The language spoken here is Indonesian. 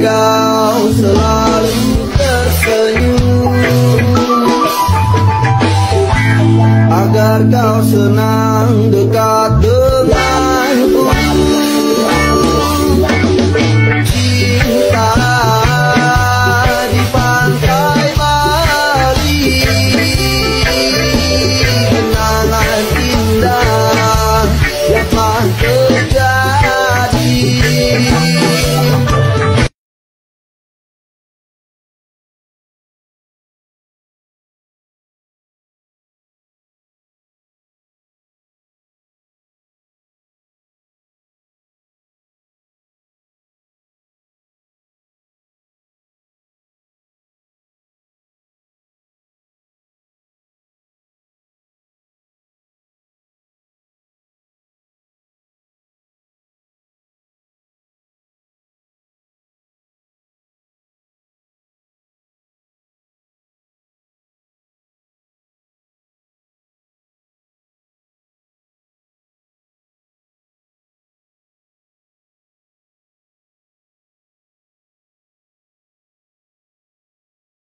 kau selalu tersenyum. Agar kau senang dekat